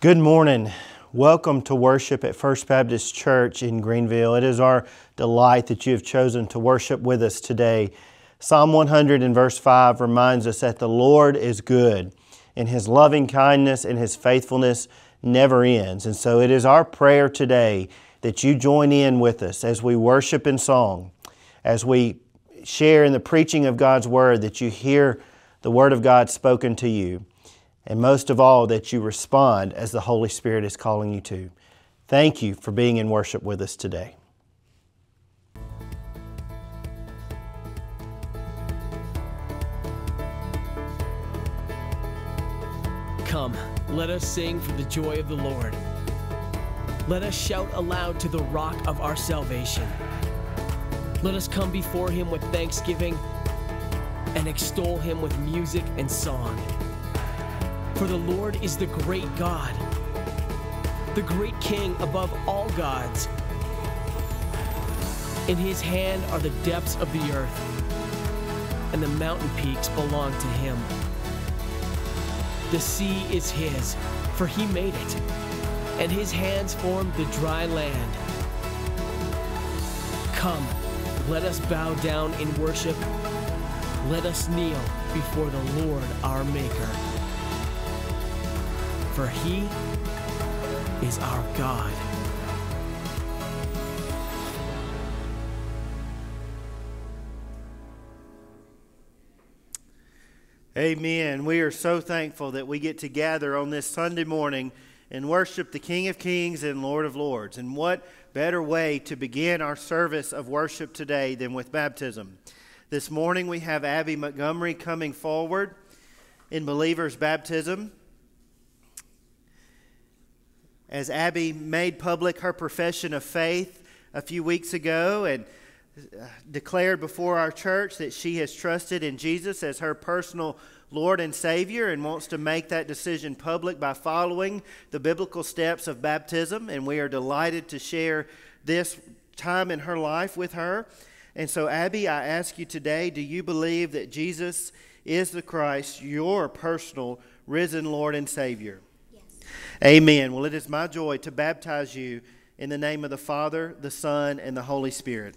Good morning. Welcome to worship at First Baptist Church in Greenville. It is our delight that you have chosen to worship with us today. Psalm 100 and verse 5 reminds us that the Lord is good and His loving kindness and His faithfulness never ends. And so it is our prayer today that you join in with us as we worship in song, as we share in the preaching of God's Word, that you hear the Word of God spoken to you and most of all, that you respond as the Holy Spirit is calling you to. Thank you for being in worship with us today. Come, let us sing for the joy of the Lord. Let us shout aloud to the rock of our salvation. Let us come before him with thanksgiving and extol him with music and song. For the Lord is the great God, the great King above all gods. In his hand are the depths of the earth, and the mountain peaks belong to him. The sea is his, for he made it, and his hands formed the dry land. Come, let us bow down in worship. Let us kneel before the Lord our Maker for he is our God. Amen. We are so thankful that we get to gather on this Sunday morning and worship the King of Kings and Lord of Lords. And what better way to begin our service of worship today than with baptism? This morning we have Abby Montgomery coming forward in believers' baptism as Abby made public her profession of faith a few weeks ago and uh, declared before our church that she has trusted in Jesus as her personal Lord and Savior and wants to make that decision public by following the biblical steps of baptism. And we are delighted to share this time in her life with her. And so, Abby, I ask you today do you believe that Jesus is the Christ, your personal risen Lord and Savior? Amen. Well, it is my joy to baptize you in the name of the Father, the Son, and the Holy Spirit,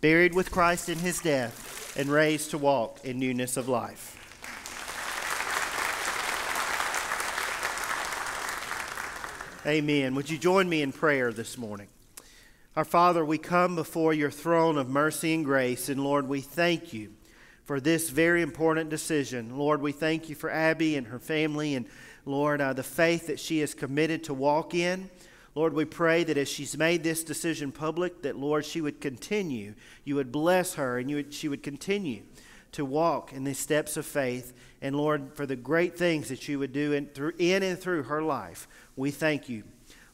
buried with Christ in his death and raised to walk in newness of life. Amen. Would you join me in prayer this morning? Our Father, we come before your throne of mercy and grace, and Lord, we thank you for this very important decision. Lord, we thank you for Abby and her family and Lord, uh, the faith that she is committed to walk in. Lord, we pray that as she's made this decision public, that, Lord, she would continue. You would bless her and you would, she would continue to walk in the steps of faith. And, Lord, for the great things that you would do in, through, in and through her life, we thank you.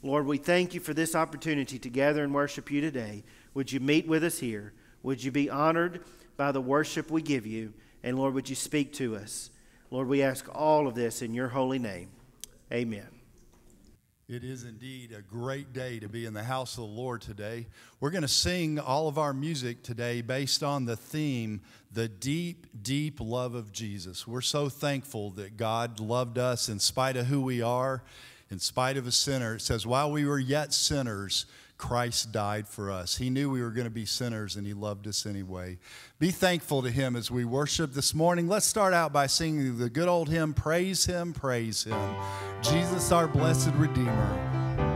Lord, we thank you for this opportunity to gather and worship you today. Would you meet with us here? Would you be honored by the worship we give you? And, Lord, would you speak to us? Lord, we ask all of this in your holy name. Amen. It is indeed a great day to be in the house of the Lord today. We're going to sing all of our music today based on the theme, the deep, deep love of Jesus. We're so thankful that God loved us in spite of who we are, in spite of a sinner. It says, while we were yet sinners, Christ died for us. He knew we were going to be sinners and He loved us anyway. Be thankful to Him as we worship this morning. Let's start out by singing the good old hymn Praise Him, Praise Him. Jesus, our blessed Redeemer.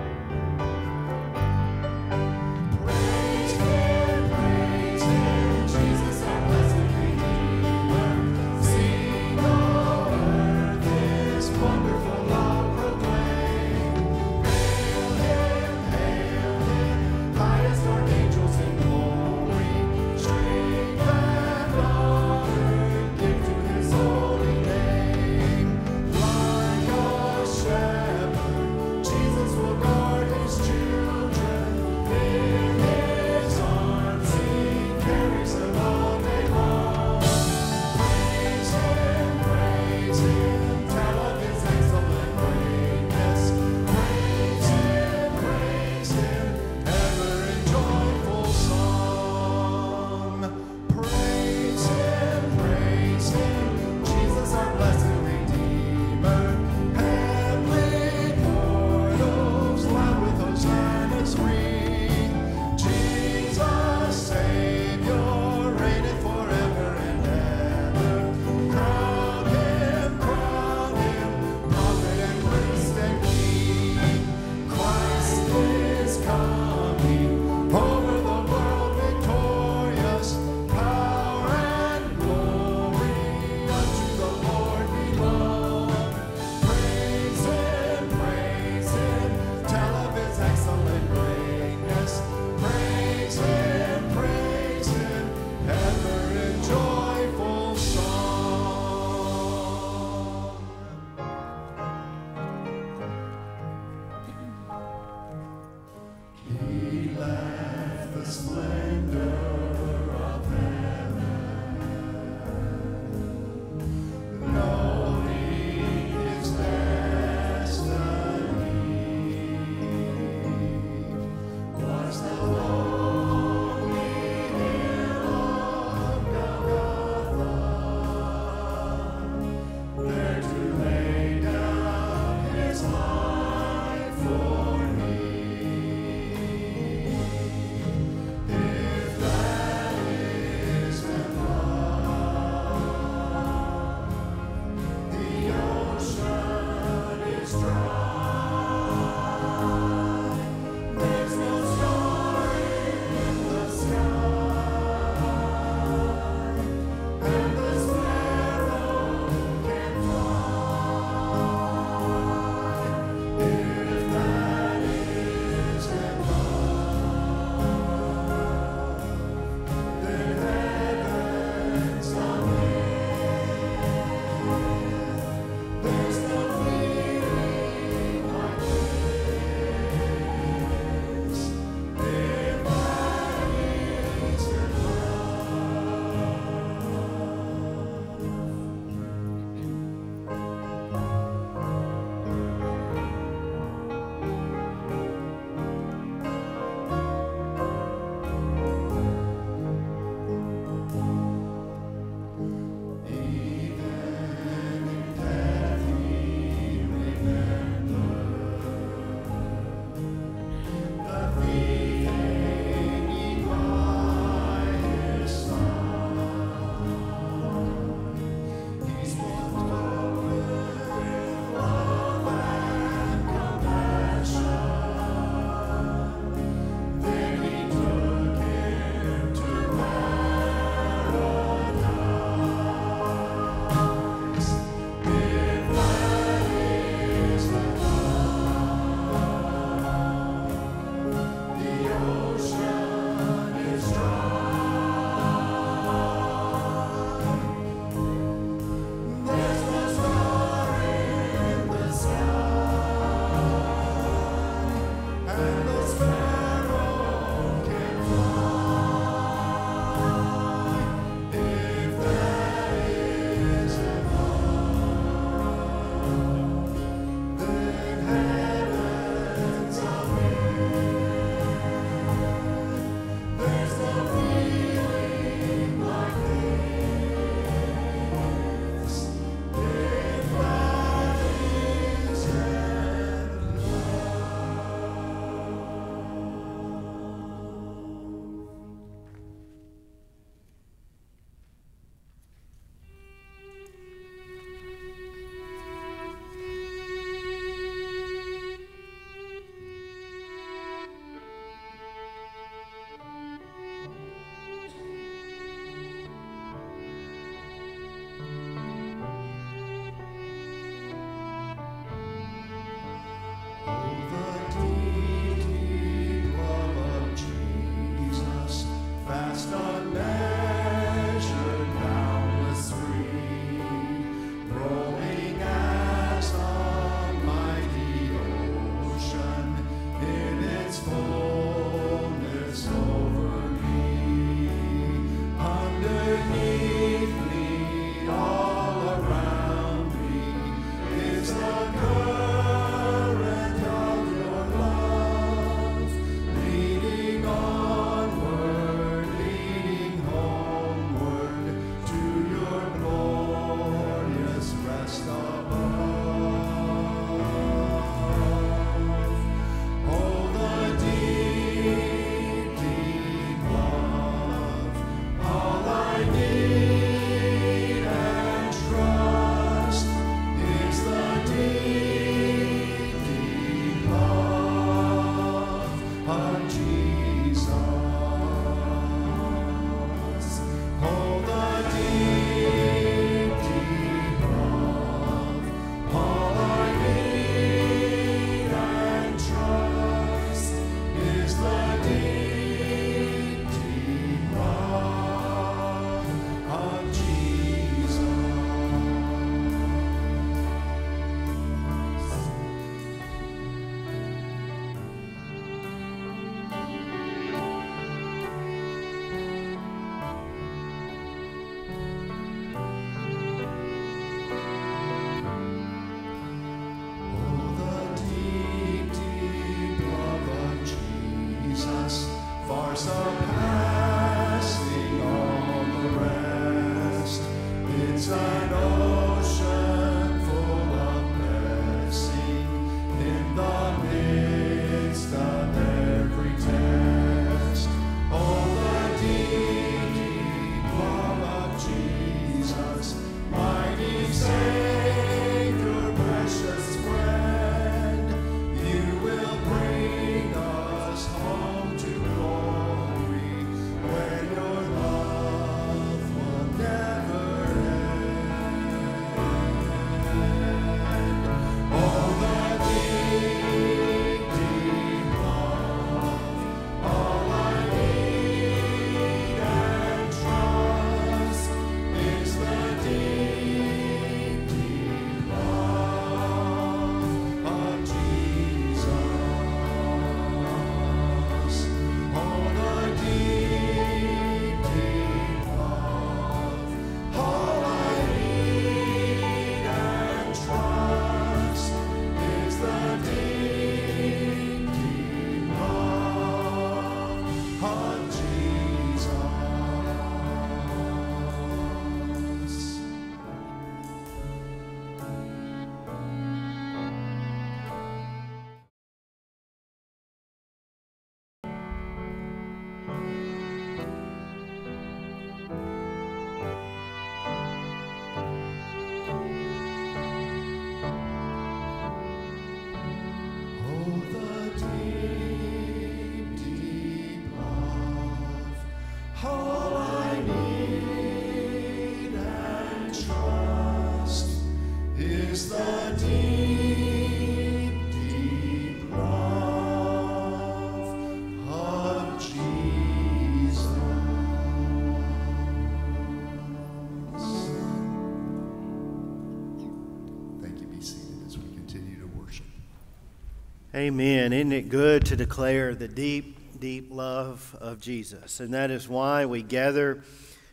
Amen. Isn't it good to declare the deep, deep love of Jesus? And that is why we gather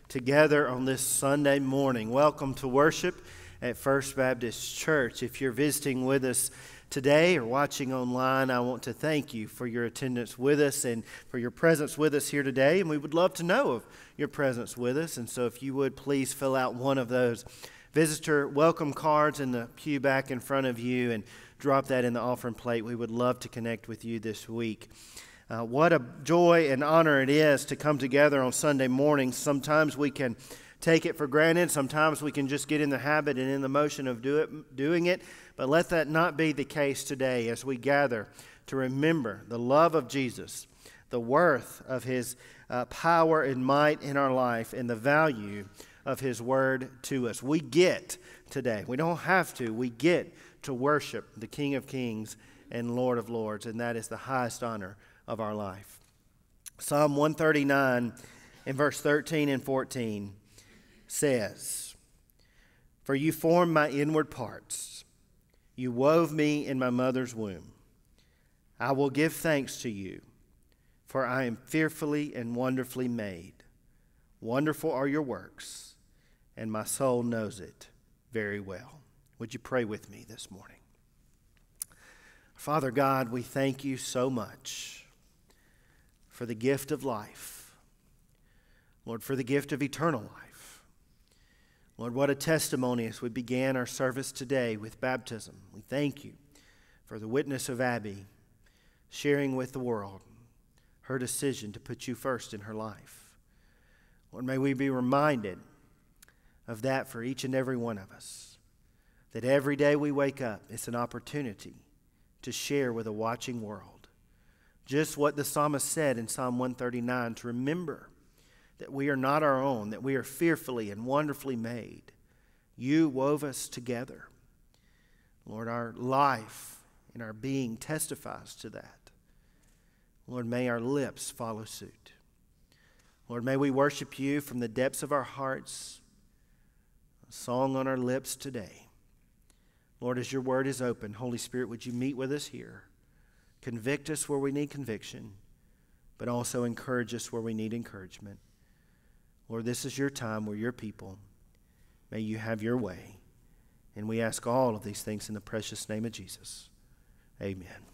together on this Sunday morning. Welcome to worship at First Baptist Church. If you're visiting with us today or watching online, I want to thank you for your attendance with us and for your presence with us here today. And we would love to know of your presence with us. And so if you would please fill out one of those visitor welcome cards in the pew back in front of you and drop that in the offering plate. We would love to connect with you this week. Uh, what a joy and honor it is to come together on Sunday mornings. Sometimes we can take it for granted. Sometimes we can just get in the habit and in the motion of do it, doing it. But let that not be the case today as we gather to remember the love of Jesus, the worth of his uh, power and might in our life, and the value of his word to us. We get today, we don't have to, we get to worship the King of Kings and Lord of Lords, and that is the highest honor of our life. Psalm 139 in verse 13 and 14 says, For you formed my inward parts, you wove me in my mother's womb. I will give thanks to you, for I am fearfully and wonderfully made. Wonderful are your works, and my soul knows it very well. Would you pray with me this morning? Father God, we thank you so much for the gift of life. Lord, for the gift of eternal life. Lord, what a testimony as we began our service today with baptism. We thank you for the witness of Abby sharing with the world her decision to put you first in her life. Lord, may we be reminded of that for each and every one of us that every day we wake up, it's an opportunity to share with a watching world just what the psalmist said in Psalm 139 to remember that we are not our own, that we are fearfully and wonderfully made. You wove us together. Lord, our life and our being testifies to that. Lord, may our lips follow suit. Lord, may we worship you from the depths of our hearts, a song on our lips today. Lord, as your word is open, Holy Spirit, would you meet with us here? Convict us where we need conviction, but also encourage us where we need encouragement. Lord, this is your time. We're your people. May you have your way. And we ask all of these things in the precious name of Jesus. Amen.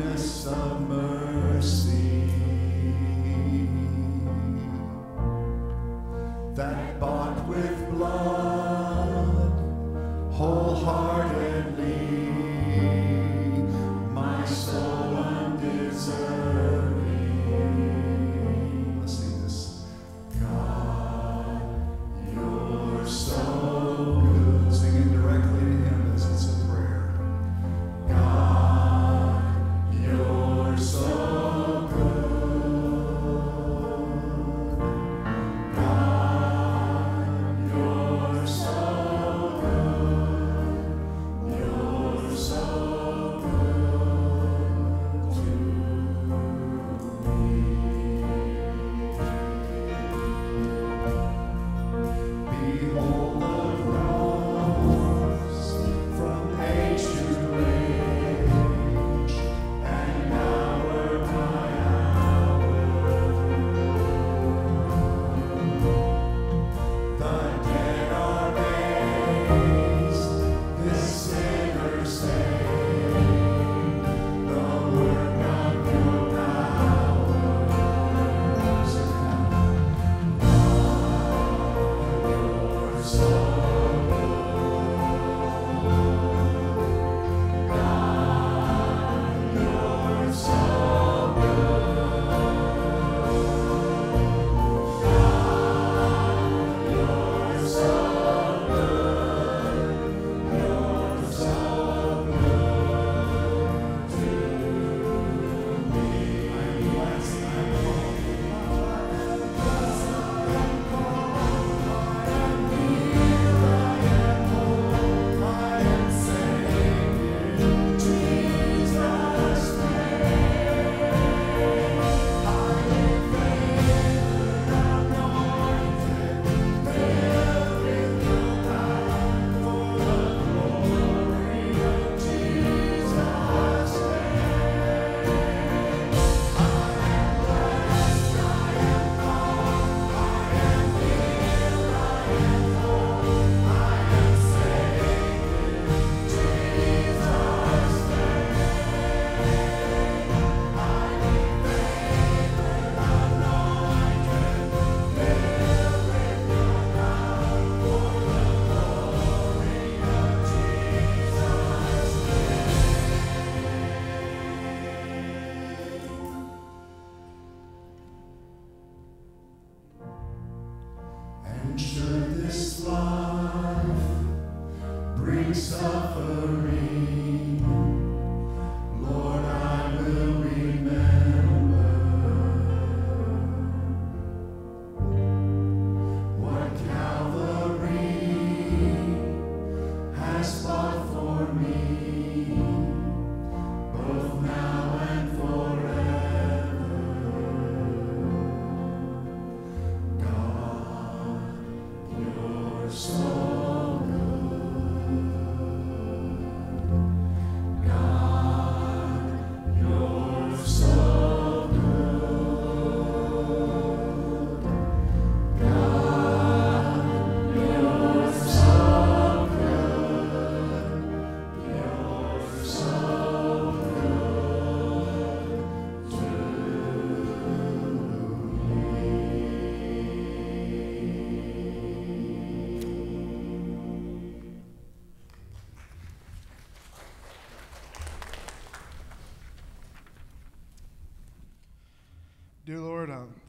Kindness of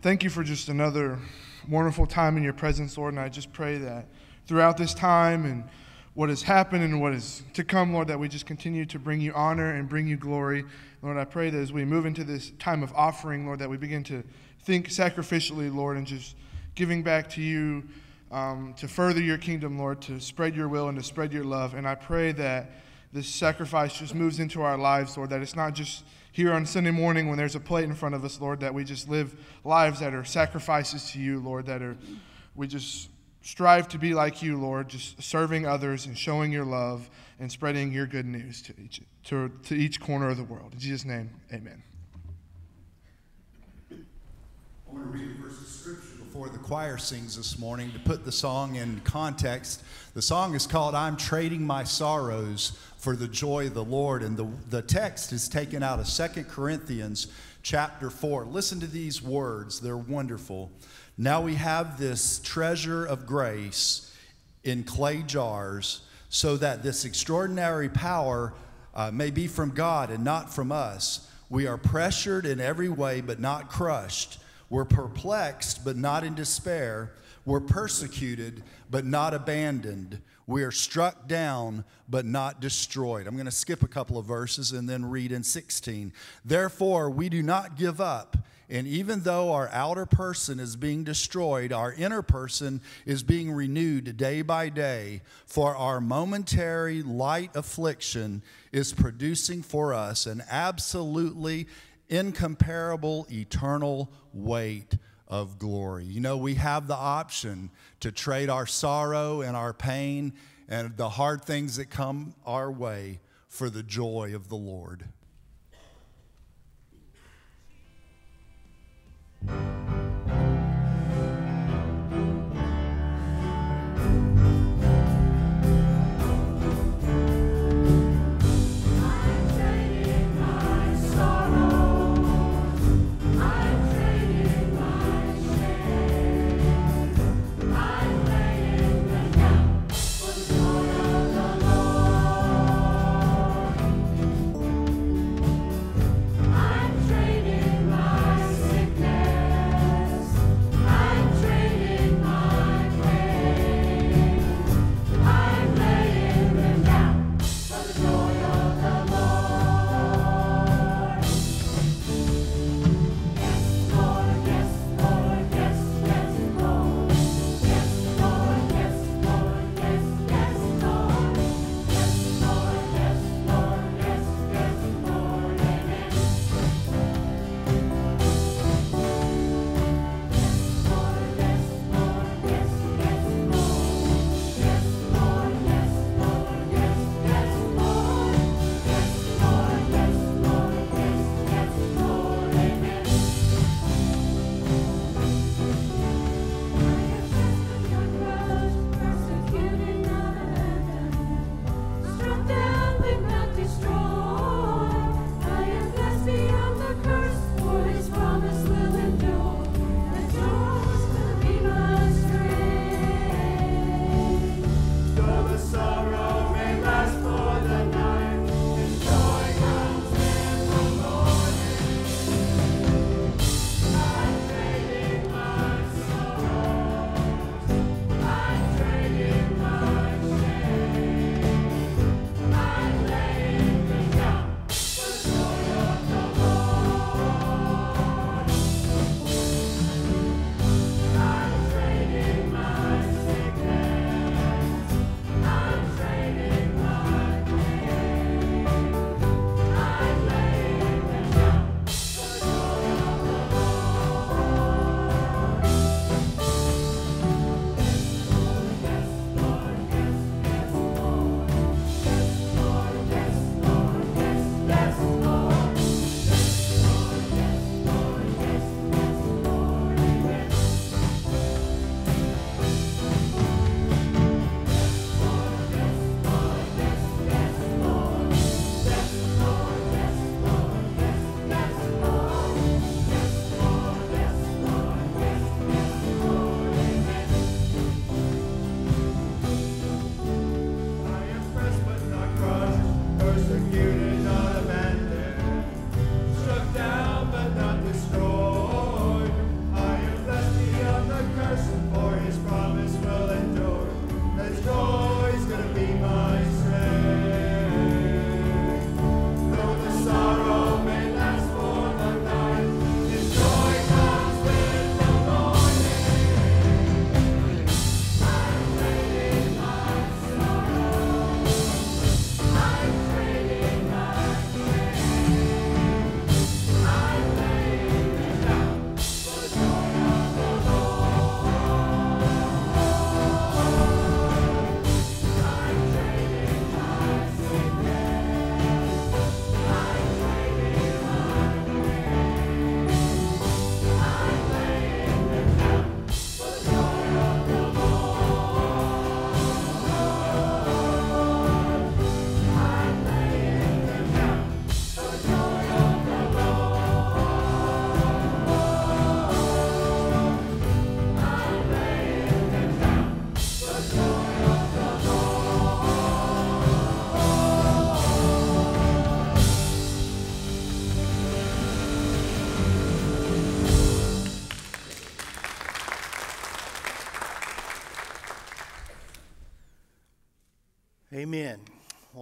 thank you for just another wonderful time in your presence, Lord. And I just pray that throughout this time and what has happened and what is to come, Lord, that we just continue to bring you honor and bring you glory. Lord, I pray that as we move into this time of offering, Lord, that we begin to think sacrificially, Lord, and just giving back to you um, to further your kingdom, Lord, to spread your will and to spread your love. And I pray that this sacrifice just moves into our lives, Lord, that it's not just here on Sunday morning when there's a plate in front of us, Lord, that we just live lives that are sacrifices to you, Lord, that are, we just strive to be like you, Lord, just serving others and showing your love and spreading your good news to each, to, to each corner of the world. In Jesus' name, amen. I want to read a verse of scripture before the choir sings this morning to put the song in context. The song is called I'm Trading My Sorrows for the Joy of the Lord, and the, the text is taken out of Second Corinthians chapter 4. Listen to these words, they're wonderful. Now we have this treasure of grace in clay jars, so that this extraordinary power uh, may be from God and not from us. We are pressured in every way, but not crushed. We're perplexed, but not in despair. We're persecuted, but not abandoned. We are struck down, but not destroyed. I'm going to skip a couple of verses and then read in 16. Therefore, we do not give up. And even though our outer person is being destroyed, our inner person is being renewed day by day. For our momentary light affliction is producing for us an absolutely incomparable eternal weight of glory. You know, we have the option to trade our sorrow and our pain and the hard things that come our way for the joy of the Lord.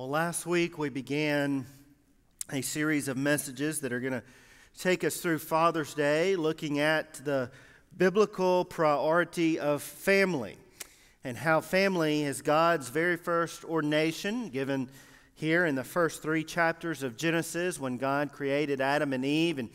Well, last week we began a series of messages that are going to take us through Father's Day, looking at the biblical priority of family and how family is God's very first ordination given here in the first three chapters of Genesis when God created Adam and Eve. And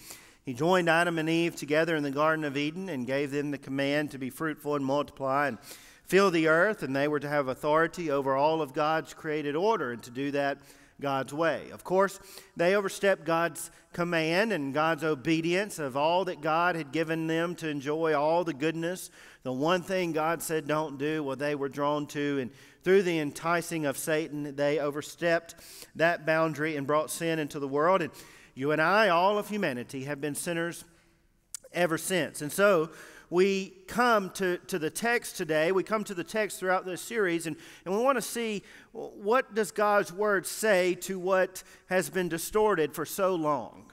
he joined Adam and Eve together in the Garden of Eden and gave them the command to be fruitful and multiply and fill the earth, and they were to have authority over all of God's created order and to do that God's way. Of course, they overstepped God's command and God's obedience of all that God had given them to enjoy all the goodness. The one thing God said don't do, well, they were drawn to, and through the enticing of Satan, they overstepped that boundary and brought sin into the world. And you and I, all of humanity, have been sinners ever since. And so, we come to, to the text today. We come to the text throughout this series, and, and we want to see what does God's word say to what has been distorted for so long.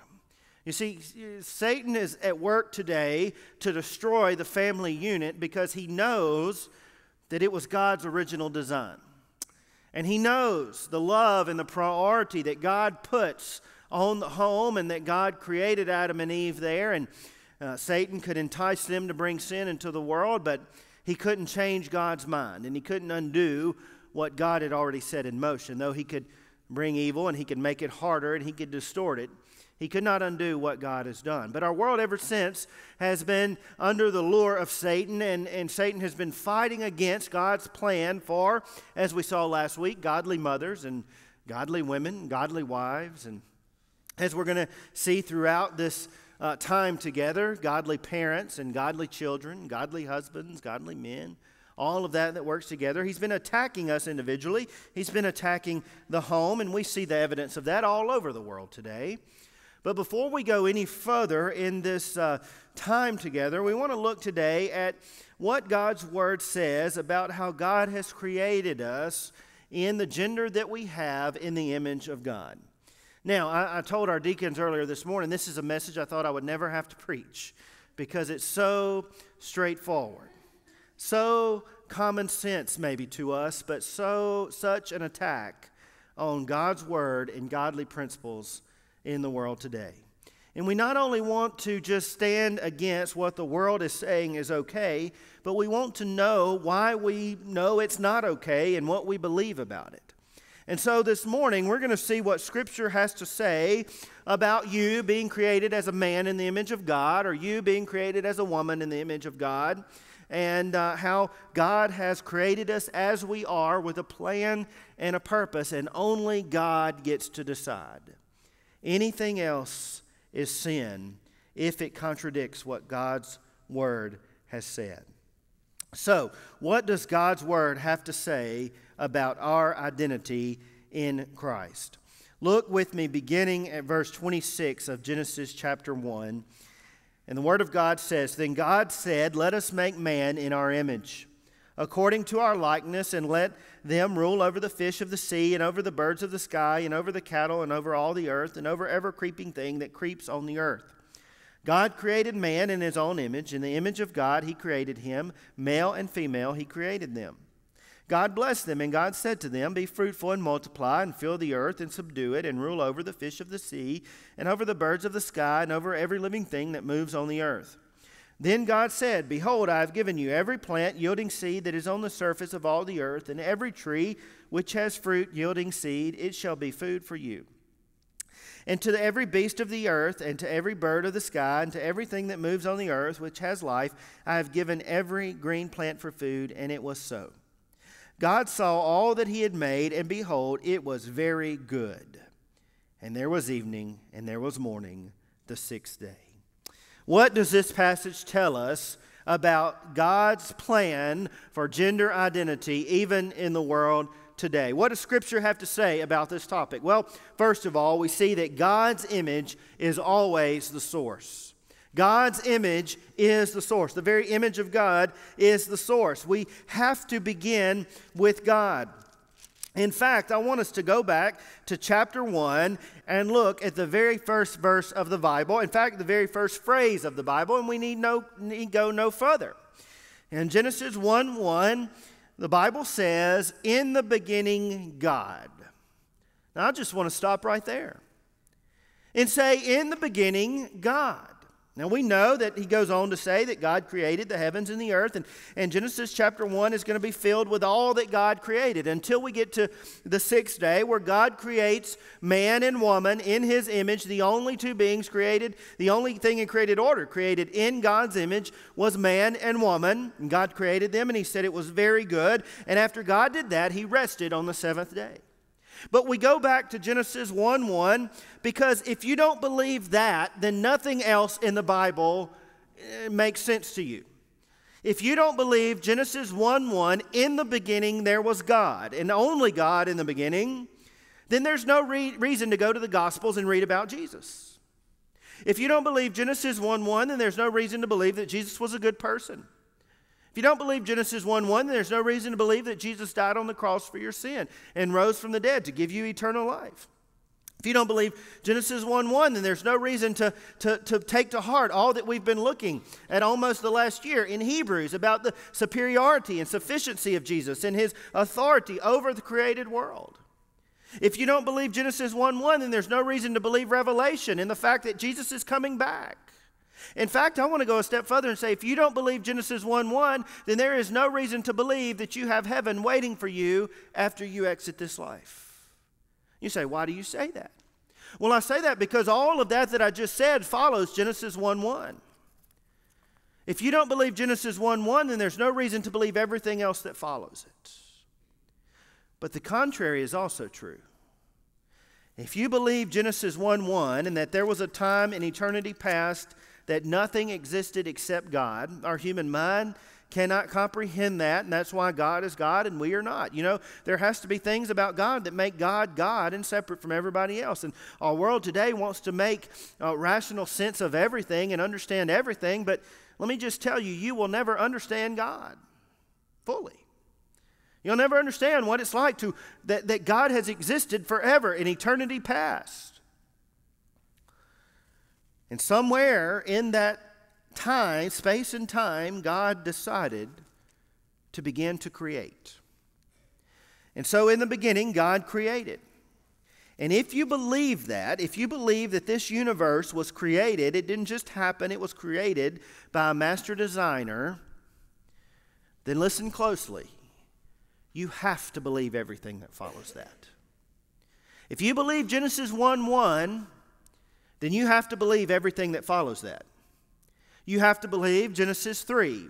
You see, Satan is at work today to destroy the family unit because he knows that it was God's original design. And he knows the love and the priority that God puts on the home and that God created Adam and Eve there. And uh, Satan could entice them to bring sin into the world, but he couldn't change God's mind, and he couldn't undo what God had already set in motion. Though he could bring evil and he could make it harder and he could distort it, he could not undo what God has done. But our world ever since has been under the lure of Satan, and, and Satan has been fighting against God's plan for, as we saw last week, godly mothers and godly women, godly wives. And as we're going to see throughout this uh, time together godly parents and godly children, godly husbands, godly men, all of that that works together. He's been attacking us individually, he's been attacking the home, and we see the evidence of that all over the world today. But before we go any further in this uh, time together, we want to look today at what God's Word says about how God has created us in the gender that we have in the image of God. Now, I, I, told our deacons earlier this morning this is a message I thought I would never have to preach because it's so straightforward, so common sense maybe to us, but so such an attack on God's word and godly principles in the world today. And we not only want to just stand against what the world is saying is okay, but we want to know why we know it's not okay and what we believe about it. And so this morning, we're going to see what Scripture has to say about you being created as a man in the image of God, or you being created as a woman in the image of God, and uh, how God has created us as we are with a plan and a purpose, and only God gets to decide. Anything else is sin if it contradicts what God's Word has said. So, what does God's Word have to say about our identity in Christ. Look with me beginning at verse 26 of Genesis chapter 1. And the Word of God says Then God said, Let us make man in our image, according to our likeness, and let them rule over the fish of the sea, and over the birds of the sky, and over the cattle, and over all the earth, and over every creeping thing that creeps on the earth. God created man in his own image. In the image of God, he created him. Male and female, he created them. God blessed them, and God said to them, Be fruitful and multiply, and fill the earth and subdue it, and rule over the fish of the sea, and over the birds of the sky, and over every living thing that moves on the earth. Then God said, Behold, I have given you every plant yielding seed that is on the surface of all the earth, and every tree which has fruit yielding seed, it shall be food for you. And to every beast of the earth, and to every bird of the sky, and to everything that moves on the earth which has life, I have given every green plant for food, and it was so. God saw all that he had made, and behold, it was very good. And there was evening, and there was morning, the sixth day. What does this passage tell us about God's plan for gender identity, even in the world today? What does Scripture have to say about this topic? Well, first of all, we see that God's image is always the source. God's image is the source. The very image of God is the source. We have to begin with God. In fact, I want us to go back to chapter 1 and look at the very first verse of the Bible. In fact, the very first phrase of the Bible, and we need, no, need go no further. In Genesis 1 1, the Bible says, In the beginning, God. Now, I just want to stop right there and say, In the beginning, God. Now we know that he goes on to say that God created the heavens and the earth, and, and Genesis chapter 1 is going to be filled with all that God created until we get to the sixth day where God creates man and woman in his image. The only two beings created, the only thing in created order created in God's image was man and woman. And God created them, and he said it was very good. And after God did that, he rested on the seventh day. But we go back to Genesis 1 1 because if you don't believe that, then nothing else in the Bible eh, makes sense to you. If you don't believe Genesis 1 1, in the beginning there was God, and only God in the beginning, then there's no re- reason to go to the Gospels and read about Jesus. If you don't believe Genesis 1 1, then there's no reason to believe that Jesus was a good person. If you don't believe Genesis 1 1, there's no reason to believe that Jesus died on the cross for your sin and rose from the dead to give you eternal life. If you don't believe Genesis 1 1, then there's no reason to, to, to take to heart all that we've been looking at almost the last year in Hebrews about the superiority and sufficiency of Jesus and his authority over the created world. If you don't believe Genesis 1 1, then there's no reason to believe Revelation and the fact that Jesus is coming back. In fact, I want to go a step further and say if you don't believe Genesis 1 1, then there is no reason to believe that you have heaven waiting for you after you exit this life. You say, why do you say that? Well, I say that because all of that that I just said follows Genesis 1 1. If you don't believe Genesis 1 1, then there's no reason to believe everything else that follows it. But the contrary is also true. If you believe Genesis 1 1 and that there was a time in eternity past that nothing existed except God. Our human mind cannot comprehend that, and that's why God is God and we are not. You know, there has to be things about God that make God God and separate from everybody else. And our world today wants to make a rational sense of everything and understand everything, but let me just tell you, you will never understand God fully. You'll never understand what it's like to that, that God has existed forever in eternity past. And somewhere in that time, space and time, God decided to begin to create. And so in the beginning, God created. And if you believe that, if you believe that this universe was created, it didn't just happen, it was created by a master designer, then listen closely. You have to believe everything that follows that. If you believe Genesis 1 1, then you have to believe everything that follows that. You have to believe Genesis 3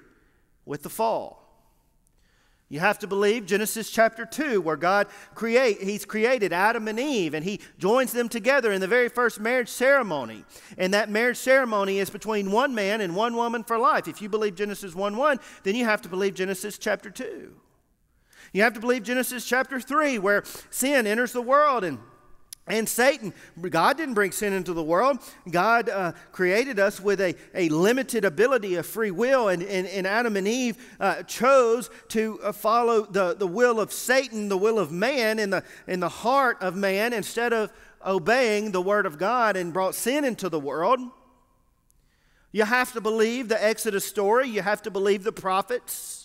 with the fall. You have to believe Genesis chapter 2 where God create he's created Adam and Eve and he joins them together in the very first marriage ceremony. And that marriage ceremony is between one man and one woman for life. If you believe Genesis 1:1, then you have to believe Genesis chapter 2. You have to believe Genesis chapter 3 where sin enters the world and and Satan, God didn't bring sin into the world. God uh, created us with a, a limited ability of free will, and, and, and Adam and Eve uh, chose to uh, follow the, the will of Satan, the will of man, in the, in the heart of man, instead of obeying the word of God and brought sin into the world. You have to believe the Exodus story, you have to believe the prophets.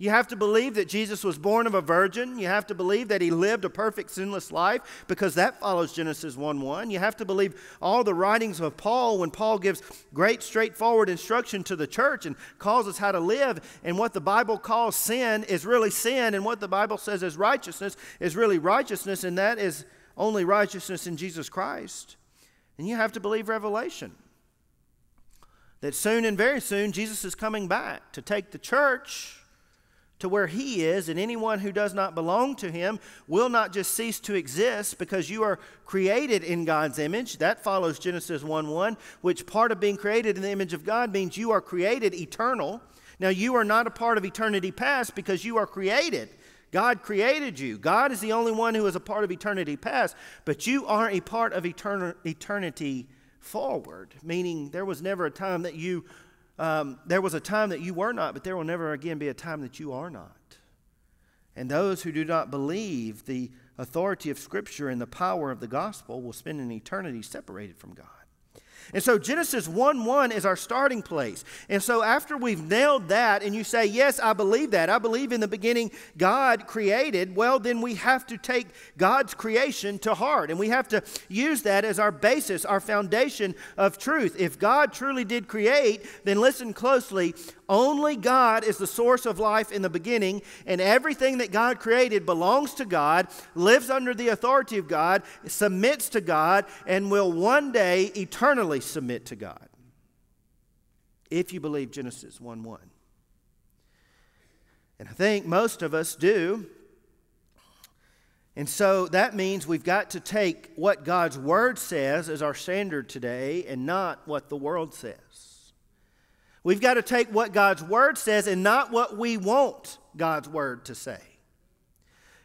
You have to believe that Jesus was born of a virgin. You have to believe that he lived a perfect, sinless life because that follows Genesis 1 1. You have to believe all the writings of Paul when Paul gives great, straightforward instruction to the church and calls us how to live. And what the Bible calls sin is really sin, and what the Bible says is righteousness is really righteousness, and that is only righteousness in Jesus Christ. And you have to believe Revelation. That soon and very soon, Jesus is coming back to take the church to where he is, and anyone who does not belong to him will not just cease to exist because you are created in God's image. That follows Genesis 1 1, which part of being created in the image of God means you are created eternal. Now, you are not a part of eternity past because you are created. God created you. God is the only one who is a part of eternity past, but you are a part of eternity forward, meaning there was never a time that you um, there was a time that you were not, but there will never again be a time that you are not. And those who do not believe the authority of Scripture and the power of the gospel will spend an eternity separated from God. And so Genesis 1 1 is our starting place. And so after we've nailed that and you say, Yes, I believe that, I believe in the beginning God created, well, then we have to take God's creation to heart. And we have to use that as our basis, our foundation of truth. If God truly did create, then listen closely. Only God is the source of life in the beginning, and everything that God created belongs to God, lives under the authority of God, submits to God, and will one day eternally submit to God. If you believe Genesis 1 1. And I think most of us do. And so that means we've got to take what God's Word says as our standard today and not what the world says. We've got to take what God's Word says and not what we want God's Word to say.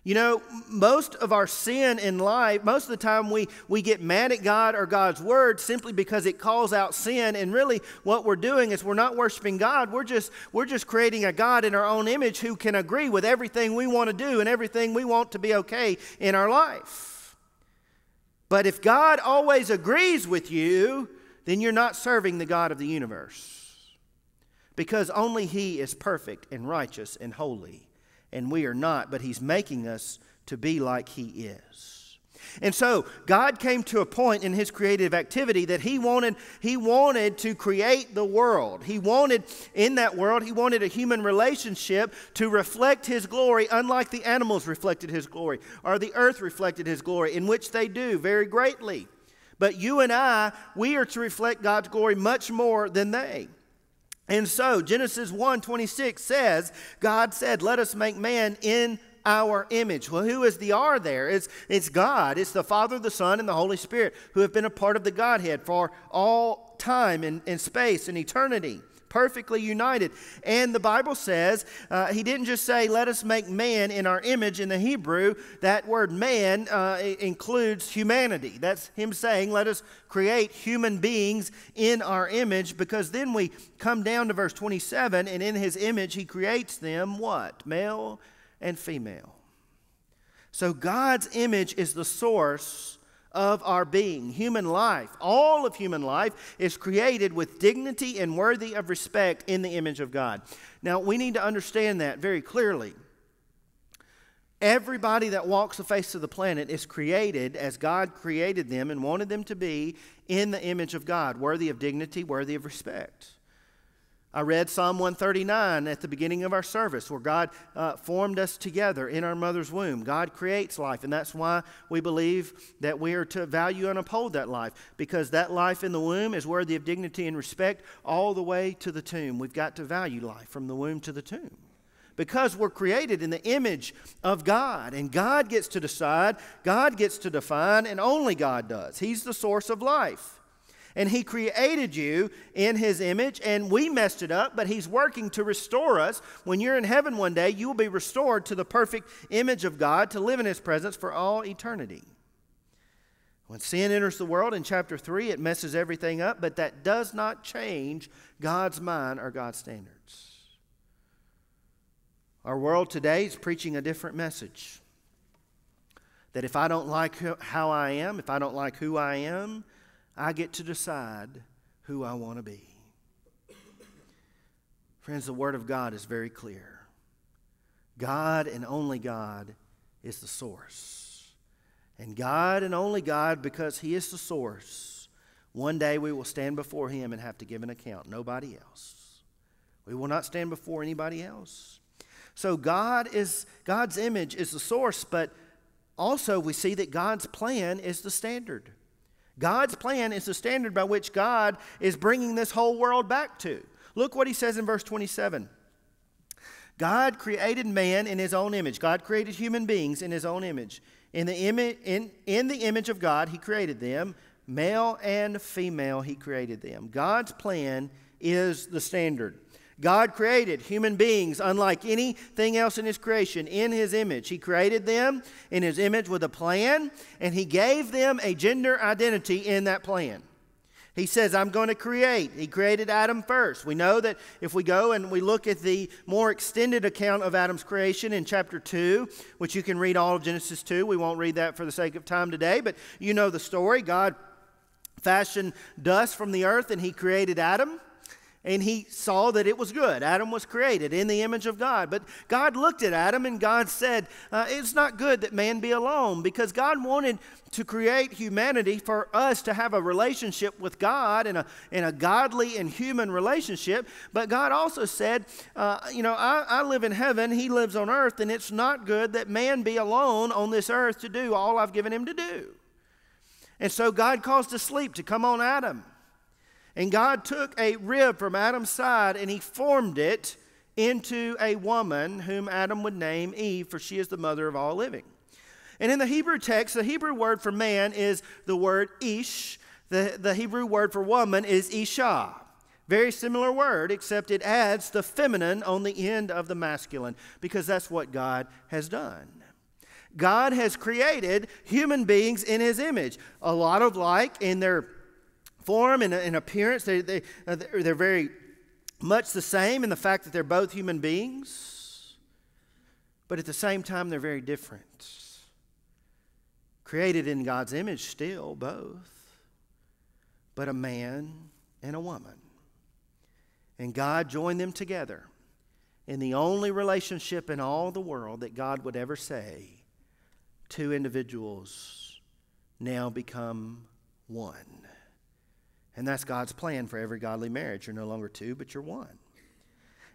You know, most of our sin in life, most of the time we, we get mad at God or God's word simply because it calls out sin. And really, what we're doing is we're not worshiping God. We're just, we're just creating a God in our own image who can agree with everything we want to do and everything we want to be okay in our life. But if God always agrees with you, then you're not serving the God of the universe. Because only He is perfect and righteous and holy and we are not, but He's making us to be like He is. And so God came to a point in his creative activity that he wanted he wanted to create the world. He wanted in that world he wanted a human relationship to reflect his glory unlike the animals reflected his glory or the earth reflected his glory in which they do very greatly. But you and I we are to reflect God's glory much more than they. And so Genesis 1:26 says, God said, "Let us make man in our image." Well, who is the R there? It's, it's God. It's the Father, the Son, and the Holy Spirit who have been a part of the Godhead for all time and, and space and eternity perfectly united. And the Bible says, uh, he didn't just say, let us make man in our image in the Hebrew. That word man uh, includes humanity. That's him saying, let us create human beings in our image, because then we come down to verse 27, and in his image he creates them what? Male and female. So God's image is the source of our being. Human life, all of human life, is created with dignity and worthy of respect in the image of God. Now, we need to understand that very clearly. Everybody that walks the face of the planet is created as God created them and wanted them to be in the image of God, worthy of dignity, worthy of respect. I read Psalm 139 at the beginning of our service where God uh, formed us together in our mother's womb. God creates life, and that's why we believe that we are to value and uphold that life because that life in the womb is worthy of dignity and respect all the way to the tomb. We've got to value life from the womb to the tomb because we're created in the image of God, and God gets to decide, God gets to define, and only God does. He's the source of life. And He created you in His image, and we messed it up, but He's working to restore us. When you're in heaven one day, you will be restored to the perfect image of God to live in His presence for all eternity. When sin enters the world in chapter 3, it messes everything up, but that does not change God's mind or God's standards. Our world today is preaching a different message. That if I don't like how I am, if I don't like who I am, I get to decide who I want to be. Friends, the Word of God is very clear. God and only God is the source. And God and only God, because He is the source, one day we will stand before Him and have to give an account. Nobody else. We will not stand before anybody else. So God is God's image is the source, but also we see that God's plan is the standard. God's plan is the standard by which God is bringing this whole world back to. Look what he says in verse 27. God created man in his own image. God created human beings in his own image. In the, in, in the image of God, he created them. Male and female, he created them. God's plan is the standard. God created human beings unlike anything else in His creation in His image. He created them in His image with a plan, and He gave them a gender identity in that plan. He says, I'm going to create. He created Adam first. We know that if we go and we look at the more extended account of Adam's creation in chapter 2, which you can read all of Genesis 2, we won't read that for the sake of time today, but you know the story. God fashioned dust from the earth and he created Adam and he saw that it was good. Adam was created in the image of God. But God looked at Adam and God said, uh, It's not good that man be alone because God wanted to create humanity for us to have a relationship with God and a, and a godly and human relationship. But God also said, uh, You know, I, I live in heaven, he lives on earth, and it's not good that man be alone on this earth to do all I've given him to do. And so God caused a sleep to come on Adam. And God took a rib from Adam's side and he formed it into a woman whom Adam would name Eve, for she is the mother of all living. And in the Hebrew text, the Hebrew word for man is the word ish. The, the Hebrew word for woman is isha. Very similar word, except it adds the feminine on the end of the masculine, because that's what God has done. God has created human beings in his image, a lot of like in their form and, and appearance. They, they, uh, they're very much the same in the fact that they're both human beings, but at the same time, they're very different. Created in God's image, still, both, but a man and a woman. And God joined them together in the only relationship in all the world that God would ever say two individuals now become one. And that's God's plan for every godly marriage. You're no longer two, but you're one.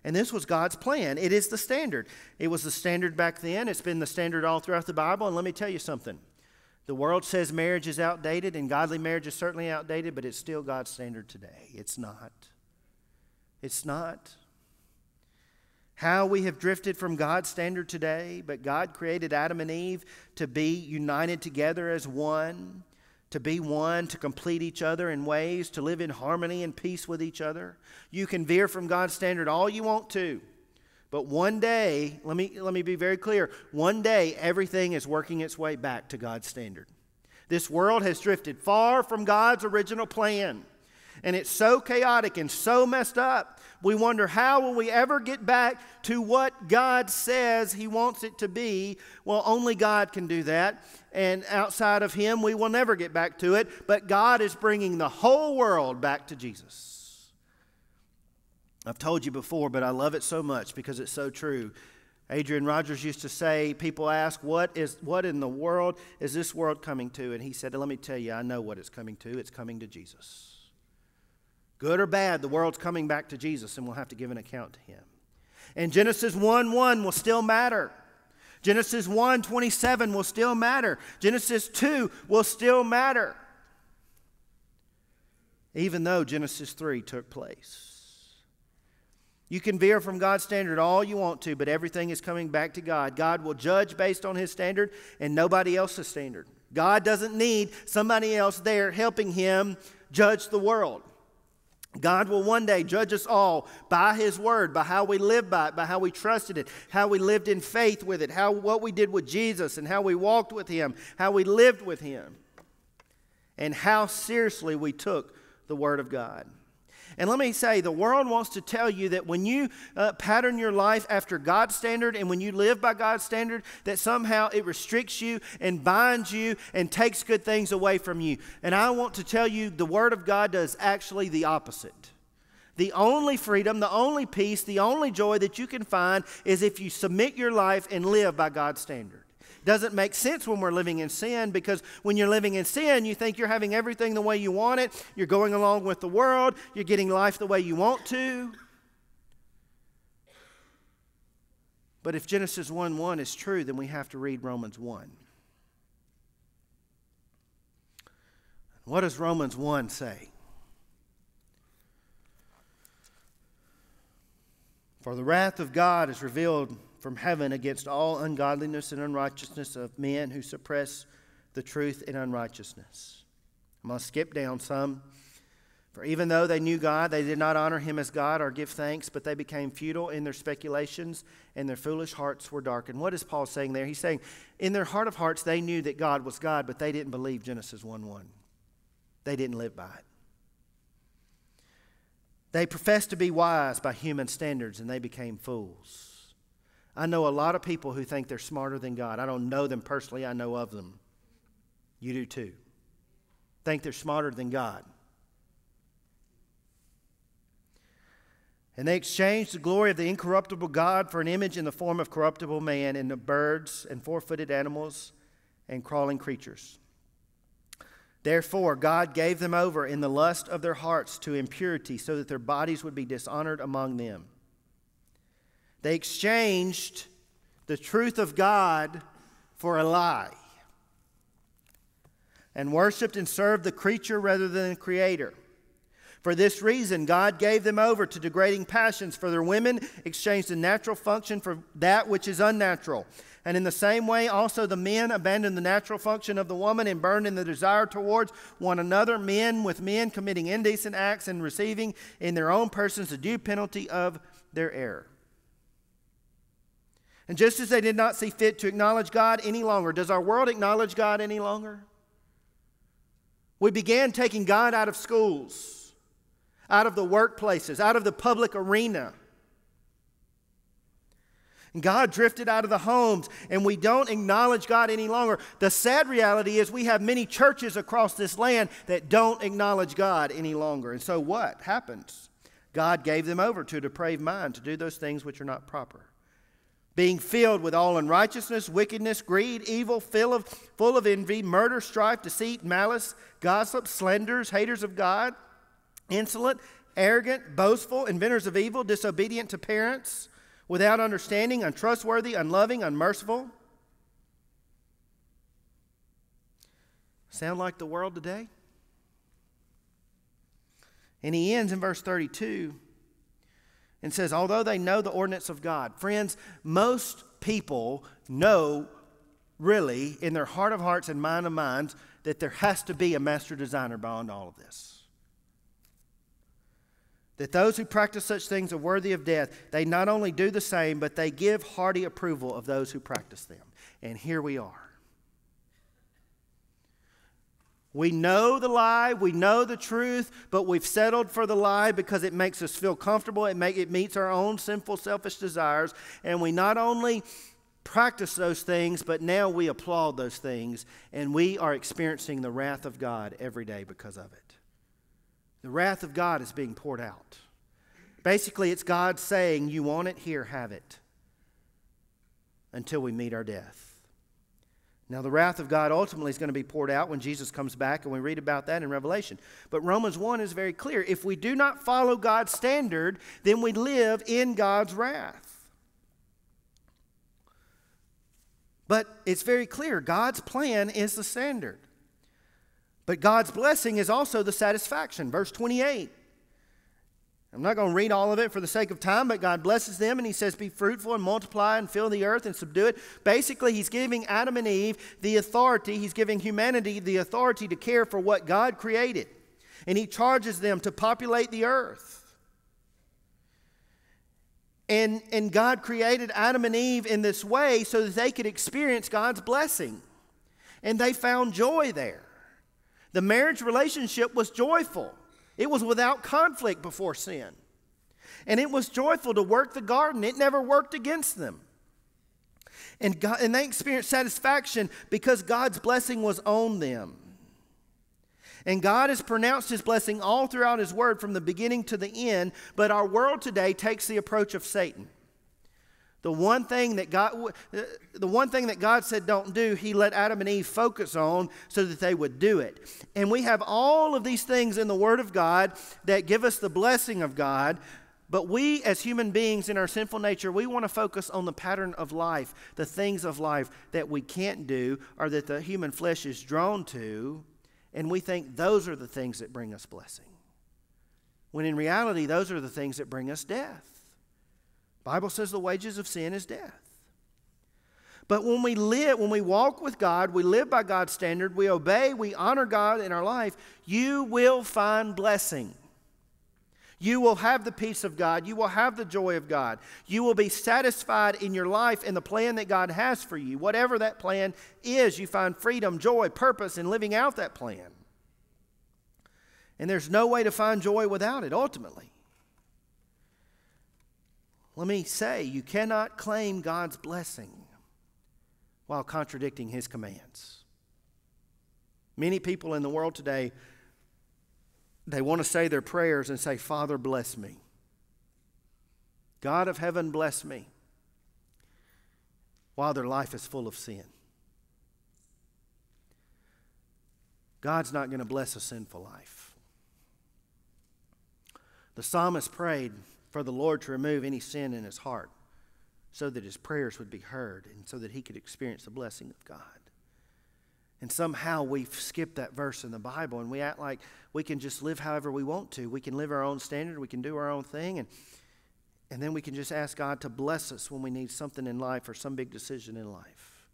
And this was God's plan. It is the standard. It was the standard back then. It's been the standard all throughout the Bible. And let me tell you something the world says marriage is outdated, and godly marriage is certainly outdated, but it's still God's standard today. It's not. It's not. How we have drifted from God's standard today, but God created Adam and Eve to be united together as one to be one, to complete each other in ways, to live in harmony and peace with each other. You can veer from God's standard all you want to. But one day, let me, let me be very clear one day, everything is working its way back to God's standard. This world has drifted far from God's original plan. And it's so chaotic and so messed up. We wonder how will we ever get back to what God says He wants it to be? Well, only God can do that. And outside of Him, we will never get back to it. But God is bringing the whole world back to Jesus. I've told you before, but I love it so much because it's so true. Adrian Rogers used to say, people ask, what, is, what in the world is this world coming to? And he said, let me tell you, I know what it's coming to. It's coming to Jesus. Good or bad, the world's coming back to Jesus and we'll have to give an account to him. And Genesis 1 1 will still matter. Genesis 1 27 will still matter. Genesis 2 will still matter. Even though Genesis 3 took place. You can veer from God's standard all you want to, but everything is coming back to God. God will judge based on His standard and nobody else's standard. God doesn't need somebody else there helping Him judge the world. God will one day judge us all by His Word, by how we live by it, by how we trusted it, how we lived in faith with it, how, what we did with Jesus, and how we walked with Him, how we lived with Him, and how seriously we took the Word of God. And let me say, the world wants to tell you that when you uh, pattern your life after God's standard and when you live by God's standard, that somehow it restricts you and binds you and takes good things away from you. And I want to tell you, the Word of God does actually the opposite. The only freedom, the only peace, the only joy that you can find is if you submit your life and live by God's standard doesn't make sense when we're living in sin because when you're living in sin, you think you're having everything the way you want it, you're going along with the world, you're getting life the way you want to. But if Genesis 1 1 is true, then we have to read Romans 1. What does Romans 1 say? For the wrath of God is revealed from heaven against all ungodliness and unrighteousness of men who suppress the truth in unrighteousness. I'm going to skip down some. For even though they knew God, they did not honor him as God or give thanks, but they became futile in their speculations, and their foolish hearts were darkened. What is Paul saying there? He's saying, in their heart of hearts, they knew that God was God, but they didn't believe Genesis 1 1. They didn't live by it. They professed to be wise by human standards, and they became fools. I know a lot of people who think they're smarter than God. I don't know them personally, I know of them. You do too. think they're smarter than God. And they exchanged the glory of the incorruptible God for an image in the form of corruptible man and of birds and four footed animals and crawling creatures. Therefore, God gave them over in the lust of their hearts to impurity so that their bodies would be dishonored among them. They exchanged the truth of God for a lie and worshiped and served the creature rather than the creator for this reason, God gave them over to degrading passions, for their women exchanged the natural function for that which is unnatural. And in the same way, also the men abandoned the natural function of the woman and burned in the desire towards one another, men with men committing indecent acts and receiving in their own persons the due penalty of their error. And just as they did not see fit to acknowledge God any longer, does our world acknowledge God any longer? We began taking God out of schools out of the workplaces, out of the public arena. And God drifted out of the homes, and we don't acknowledge God any longer. The sad reality is we have many churches across this land that don't acknowledge God any longer. And so what happens? God gave them over to a depraved mind to do those things which are not proper. Being filled with all unrighteousness, wickedness, greed, evil, full of, full of envy, murder, strife, deceit, malice, gossip, slanders, haters of God insolent, arrogant, boastful, inventors of evil, disobedient to parents, without understanding, untrustworthy, unloving, unmerciful. Sound like the world today? And he ends in verse 32 and says, Although they know the ordinance of God, friends, most people know really in their heart of hearts and mind of minds that there has to be a master designer beyond all of this that those who practice such things are worthy of death, they not only do the same, but they give hearty approval of those who practice them. And here we are. We know the lie, we know the truth, but we've settled for the lie because it makes us feel comfortable, it, make, it meets our own sinful, selfish desires, and we not only practice those things, but now we applaud those things, and we are experiencing the wrath of God every day because of it. The wrath of God is being poured out. Basically, it's God saying, You want it? Here, have it. Until we meet our death. Now, the wrath of God ultimately is going to be poured out when Jesus comes back, and we read about that in Revelation. But Romans 1 is very clear. If we do not follow God's standard, then we live in God's wrath. But it's very clear God's plan is the standard. But God's blessing is also the satisfaction. Verse 28. I'm not going to read all of it for the sake of time, but God blesses them and He says, Be fruitful and multiply and fill the earth and subdue it. Basically, He's giving Adam and Eve the authority, He's giving humanity the authority to care for what God created. And He charges them to populate the earth. And, and God created Adam and Eve in this way so that they could experience God's blessing. And they found joy there. The marriage relationship was joyful, it was without conflict before sin. And it was joyful to work the garden, it never worked against them. And, God, and they experienced satisfaction because God's blessing was on them. And God has pronounced His blessing all throughout His Word from the beginning to the end, but our world today takes the approach of Satan. The one thing that God, the one thing that God said don't do, He let Adam and Eve focus on so that they would do it. And we have all of these things in the Word of God that give us the blessing of God. But we, as human beings in our sinful nature, we want to focus on the pattern of life, the things of life that we can't do or that the human flesh is drawn to, and we think those are the things that bring us blessing. When in reality, those are the things that bring us death. Bible says the wages of sin is death. But when we live, when we walk with God, we live by God's standard, we obey, we honor God in our life, you will find blessing. You will have the peace of God. You will have the joy of God. You will be satisfied in your life and the plan that God has for you. Whatever that plan is, you find freedom, joy, purpose in living out that plan. And there's no way to find joy without it, ultimately. Let me say, you cannot claim God's blessing while contradicting His commands. Many people in the world today, they want to say their prayers and say, Father, bless me. God of heaven, bless me. While their life is full of sin. God's not going to bless a sinful life. The psalmist prayed for the Lord to remove any sin in his heart so that his prayers would be heard and so that he could experience the blessing of God. And somehow we've skipped that verse in the Bible and we act like we can just live however we want to. We can live our own standard, we can do our own thing, and, and then we can just ask God to bless us when we need something in life or some big decision in life.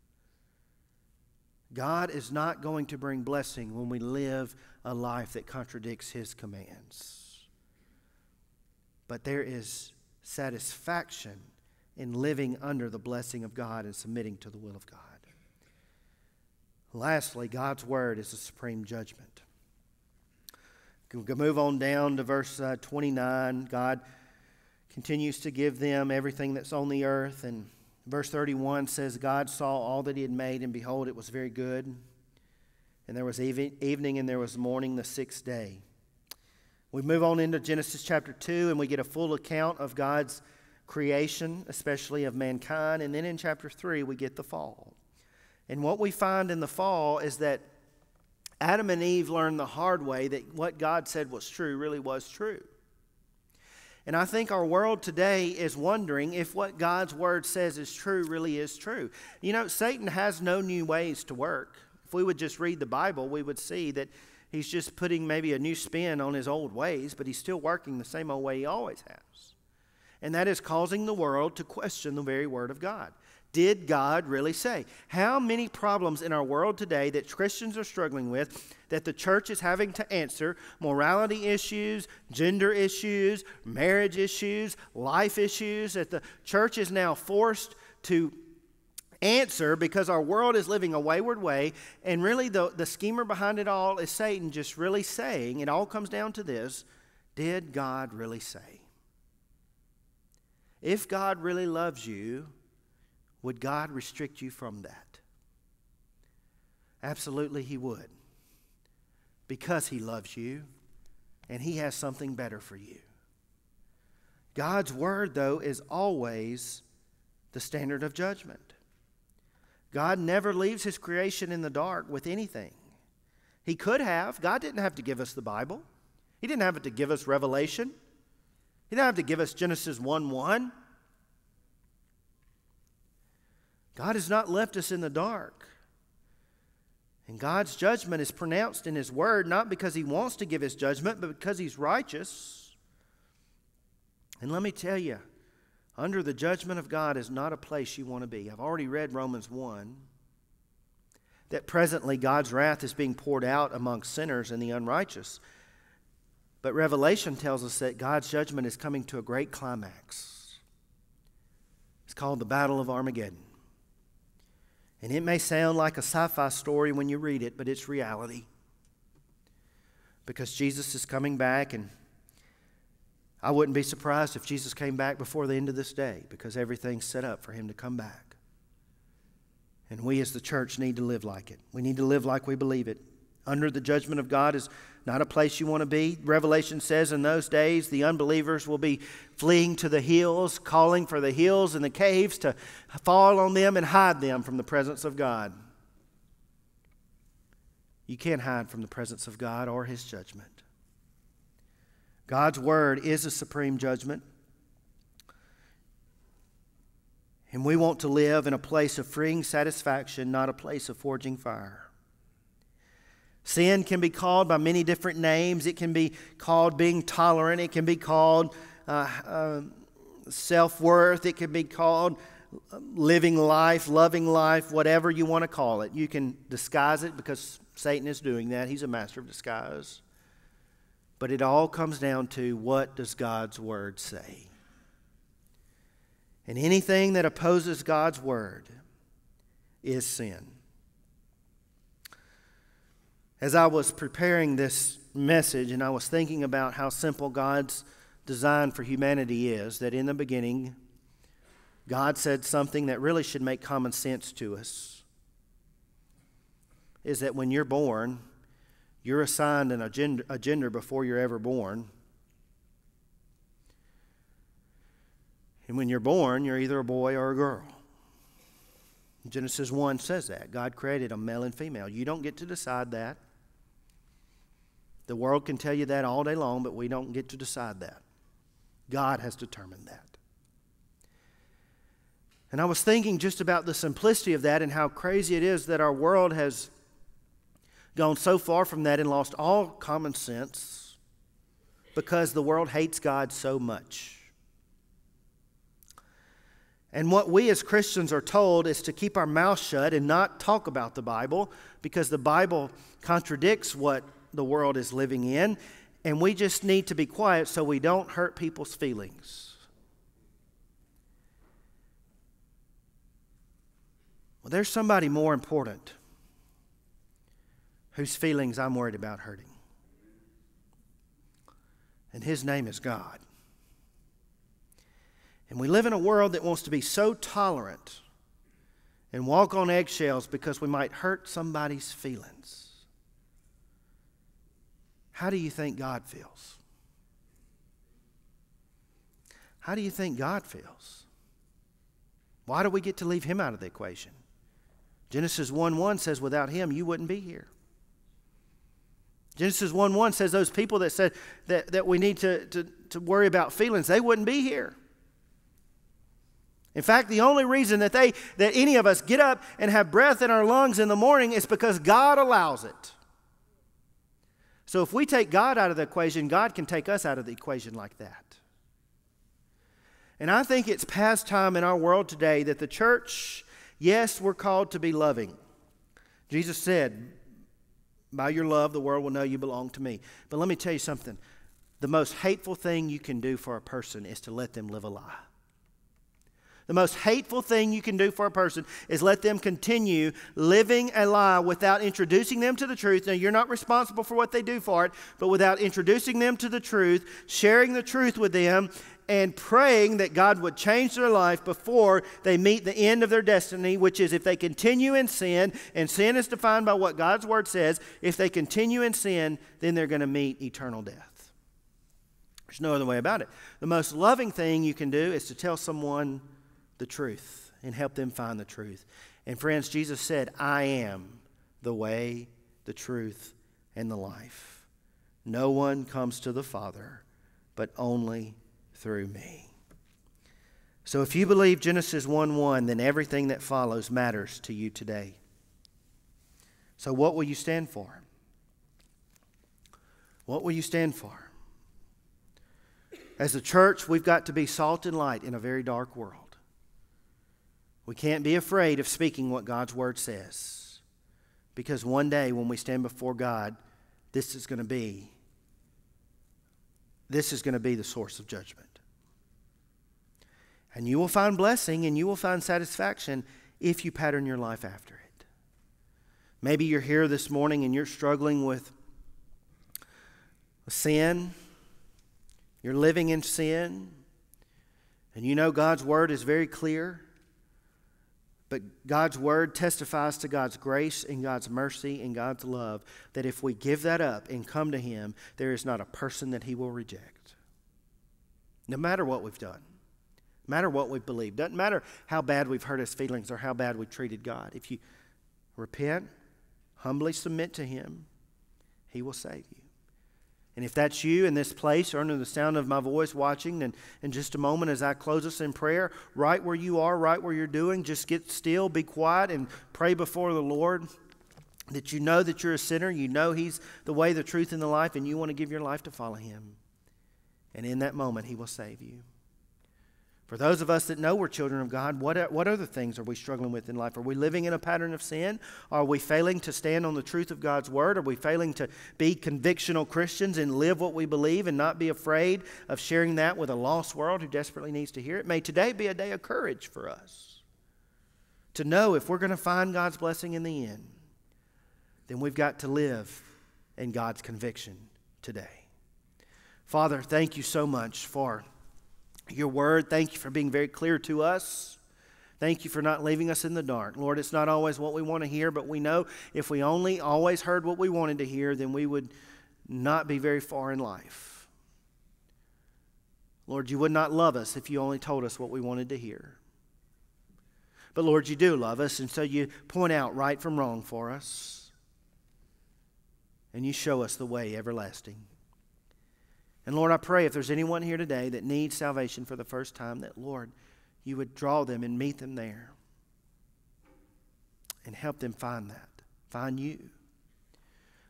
God is not going to bring blessing when we live a life that contradicts His commands. But there is satisfaction in living under the blessing of God and submitting to the will of God. Lastly, God's word is the supreme judgment. We move on down to verse uh, 29. God continues to give them everything that's on the earth. And verse 31 says, God saw all that he had made, and behold, it was very good. And there was evening and there was morning the sixth day. We move on into Genesis chapter 2 and we get a full account of God's creation, especially of mankind. And then in chapter 3, we get the fall. And what we find in the fall is that Adam and Eve learned the hard way that what God said was true really was true. And I think our world today is wondering if what God's word says is true really is true. You know, Satan has no new ways to work. If we would just read the Bible, we would see that He's just putting maybe a new spin on his old ways, but he's still working the same old way he always has. And that is causing the world to question the very word of God. Did God really say? How many problems in our world today that Christians are struggling with that the church is having to answer morality issues, gender issues, marriage issues, life issues that the church is now forced to answer because our world is living a wayward way. And really, the, the schemer behind it all is Satan just really saying, it all comes down to this Did God really say? If God really loves you, would God restrict you from that? Absolutely, He would. Because He loves you and He has something better for you. God's Word, though, is always the standard of judgment. God never leaves his creation in the dark with anything. He could have. God didn't have to give us the Bible, He didn't have to give us Revelation, He didn't have to give us Genesis 1 1. God has not left us in the dark. And God's judgment is pronounced in His Word not because He wants to give His judgment, but because He's righteous. And let me tell you, under the judgment of God is not a place you want to be. I've already read Romans 1 that presently God's wrath is being poured out among sinners and the unrighteous. But Revelation tells us that God's judgment is coming to a great climax. It's called the Battle of Armageddon. And it may sound like a sci fi story when you read it, but it's reality. Because Jesus is coming back and I wouldn't be surprised if Jesus came back before the end of this day because everything's set up for him to come back. And we as the church need to live like it. We need to live like we believe it. Under the judgment of God is not a place you want to be. Revelation says in those days the unbelievers will be fleeing to the hills, calling for the hills and the caves to fall on them and hide them from the presence of God. You can't hide from the presence of God or his judgment. God's word is a supreme judgment. And we want to live in a place of freeing satisfaction, not a place of forging fire. Sin can be called by many different names. It can be called being tolerant. It can be called uh, uh, self worth. It can be called living life, loving life, whatever you want to call it. You can disguise it because Satan is doing that. He's a master of disguise. But it all comes down to what does God's word say? And anything that opposes God's word is sin. As I was preparing this message and I was thinking about how simple God's design for humanity is, that in the beginning, God said something that really should make common sense to us is that when you're born, You're assigned an agenda, a gender before you're ever born. And when you're born, you're either a boy or a girl. Genesis 1 says that. God created a male and female. You don't get to decide that. The world can tell you that all day long, but we don't get to decide that. God has determined that. And I was thinking just about the simplicity of that and how crazy it is that our world has gone so far from that and lost all common sense because the world hates God so much. And what we as Christians are told is to keep our mouth shut and not talk about the Bible because the Bible contradicts what the world is living in. And we just need to be quiet so we don't hurt people's feelings. Well, there's somebody more important whose feelings I'm worried about hurting. And his name is God. And we live in a world that wants to be so tolerant and walk on eggshells because we might hurt somebody's feelings. How do you think God feels? How do you think God feels? Why do we get to leave him out of the equation? Genesis 1 1 says, without him, you wouldn't be here. Genesis 1 1 says those people that said that, that we need to, to, to worry about feelings, they wouldn't be here. In fact, the only reason that they that any of us get up and have breath in our lungs in the morning is because God allows it. So if we take God out of the equation, God can take us out of the equation like that. And I think it's past time in our world today that the church, yes, we're called to be loving. Jesus said, By your love, the world will know you belong to me. But let me tell you something the most hateful thing you can do for a person is to let them live a lie. The most hateful thing you can do for a person is let them continue living a lie without introducing them to the truth. Now, you're not responsible for what they do for it, but without introducing them to the truth, sharing the truth with them, and praying that God would change their life before they meet the end of their destiny, which is if they continue in sin, and sin is defined by what God's word says, if they continue in sin, then they're going to meet eternal death. There's no other way about it. The most loving thing you can do is to tell someone the truth and help them find the truth. And friends, Jesus said, I am the way, the truth, and the life. No one comes to the Father but only through me. So if you believe Genesis 1 1, then everything that follows matters to you today. So what will you stand for? What will you stand for? As a church, we've got to be salt and light in a very dark world. We can't be afraid of speaking what God's word says. Because one day when we stand before God, this is going to be this is going to be the source of judgment. And you will find blessing and you will find satisfaction if you pattern your life after it. Maybe you're here this morning and you're struggling with sin. You're living in sin. And you know God's word is very clear. But God's word testifies to God's grace and God's mercy and God's love that if we give that up and come to Him, there is not a person that He will reject. No matter what we've done, matter what we've believed, doesn't matter how bad we've hurt His feelings or how bad we treated God. If you repent, humbly submit to Him, He will save you. And if that's you in this place or under the sound of my voice watching, then in just a moment as I close us in prayer, right where you are, right where you're doing, just get still, be quiet, and pray before the Lord that you know that you're a sinner, you know He's the way, the truth, and the life, and you want to give your life to follow Him. And in that moment, He will save you. For those of us that know we're children of God, what, what other things are we struggling with in life? Are we living in a pattern of sin? Are we failing to stand on the truth of God's word? Are we failing to be convictional Christians and live what we believe and not be afraid of sharing that with a lost world who desperately needs to hear it? May today be a day of courage for us to know if we're going to find God's blessing in the end, then we've got to live in God's conviction today. Father, thank you so much for your word. Thank you for being very clear to us. Thank you for not leaving us in the dark. Lord, it's not always what we want to hear, but we know if we only always heard what we wanted to hear, then we would not be very far in life. Lord, you would not love us if you only told us what we wanted to hear. But Lord, you do love us, and so you point out right from wrong for us, and you show us the way everlasting. And Lord, I pray if there's anyone here today that needs salvation for the first time, that Lord, you would draw them and meet them there and help them find that, find you.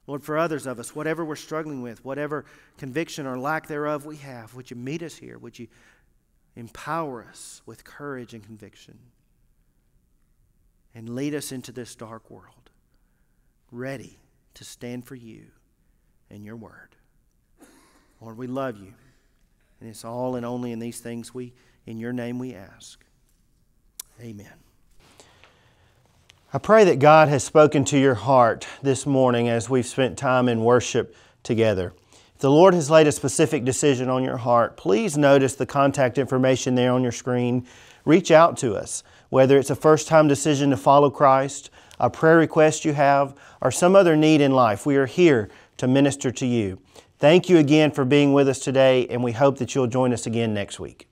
Lord, for others of us, whatever we're struggling with, whatever conviction or lack thereof we have, would you meet us here? Would you empower us with courage and conviction? And lead us into this dark world, ready to stand for you and your word. Lord, we love you. And it's all and only in these things we, in your name, we ask. Amen. I pray that God has spoken to your heart this morning as we've spent time in worship together. If the Lord has laid a specific decision on your heart, please notice the contact information there on your screen. Reach out to us, whether it's a first time decision to follow Christ, a prayer request you have, or some other need in life. We are here to minister to you. Thank you again for being with us today, and we hope that you'll join us again next week.